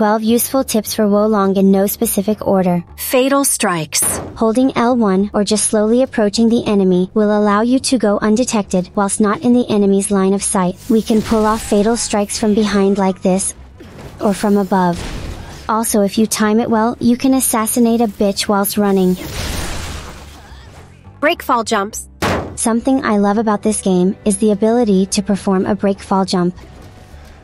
12 useful tips for Wo Long in no specific order. Fatal strikes. Holding L1 or just slowly approaching the enemy will allow you to go undetected whilst not in the enemy's line of sight. We can pull off fatal strikes from behind like this, or from above. Also if you time it well, you can assassinate a bitch whilst running. Breakfall jumps. Something I love about this game is the ability to perform a breakfall jump.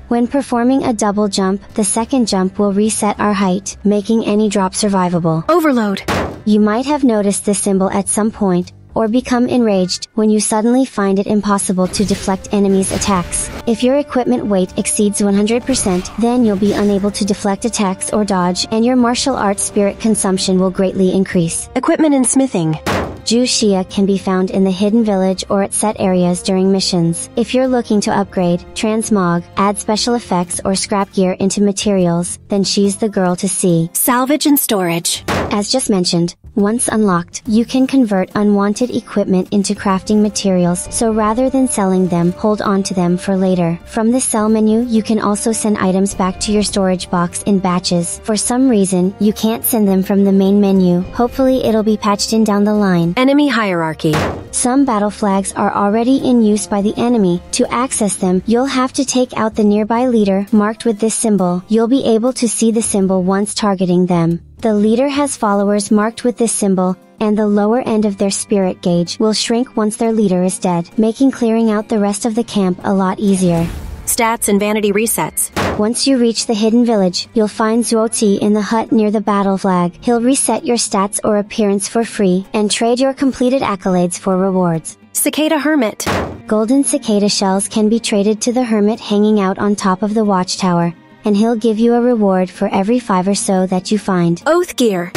When performing a double jump, the second jump will reset our height, making any drop survivable. Overload. You might have noticed this symbol at some point, or become enraged when you suddenly find it impossible to deflect enemies' attacks. If your equipment weight exceeds 100%, then you'll be unable to deflect attacks or dodge and your martial arts spirit consumption will greatly increase. Equipment and smithing. Juxia can be found in the hidden village or at set areas during missions. If you're looking to upgrade, transmog, add special effects or scrap gear into materials, then she's the girl to see. Salvage and storage. As just mentioned, once unlocked, you can convert unwanted equipment into crafting materials so rather than selling them, hold on to them for later. From the sell menu you can also send items back to your storage box in batches. For some reason, you can't send them from the main menu, hopefully it'll be patched in down the line. Enemy hierarchy. Some battle flags are already in use by the enemy. To access them, you'll have to take out the nearby leader marked with this symbol. You'll be able to see the symbol once targeting them. The leader has followers marked with this symbol, and the lower end of their spirit gauge will shrink once their leader is dead, making clearing out the rest of the camp a lot easier. Stats and vanity resets. Once you reach the hidden village, you'll find Zuo Ci in the hut near the battle flag. He'll reset your stats or appearance for free, and trade your completed accolades for rewards. Cicada Hermit. Golden cicada shells can be traded to the hermit hanging out on top of the watchtower, and he'll give you a reward for every five or so that you find. Oath gear.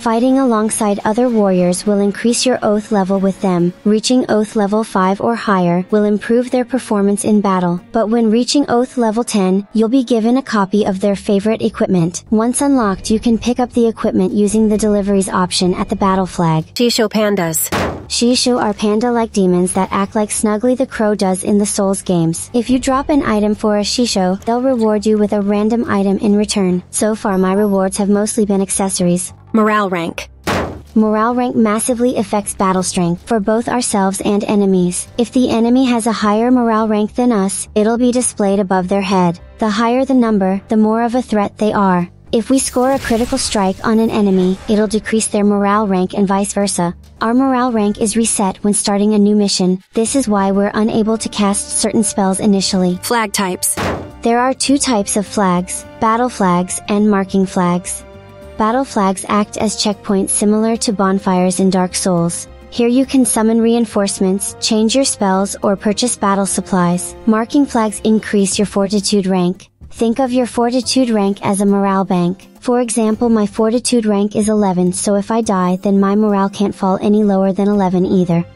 Fighting alongside other warriors will increase your oath level with them. Reaching oath level 5 or higher will improve their performance in battle, but when reaching oath level 10, you'll be given a copy of their favorite equipment. Once unlocked you can pick up the equipment using the deliveries option at the battle flag. Shisho pandas. Shisho are panda-like demons that act like Snuggly the Crow does in the Souls games. If you drop an item for a Shisho, they'll reward you with a random item in return. So far my rewards have mostly been accessories. Morale rank. Morale rank massively affects battle strength for both ourselves and enemies. If the enemy has a higher morale rank than us, it'll be displayed above their head. The higher the number, the more of a threat they are. If we score a critical strike on an enemy, it'll decrease their morale rank and vice versa. Our morale rank is reset when starting a new mission, this is why we're unable to cast certain spells initially. Flag types. There are two types of flags, battle flags and marking flags. Battle flags act as checkpoints similar to bonfires in Dark Souls. Here you can summon reinforcements, change your spells or purchase battle supplies. Marking flags increase your fortitude rank. Think of your fortitude rank as a morale bank. For example my fortitude rank is 11 so if I die then my morale can't fall any lower than 11 either.